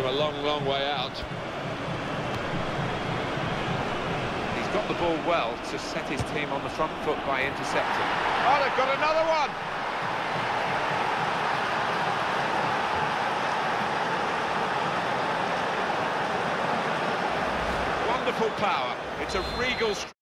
from a long, long way out. He's got the ball well to set his team on the front foot by intercepting. Oh, they've got another one! Wonderful power. It's a regal...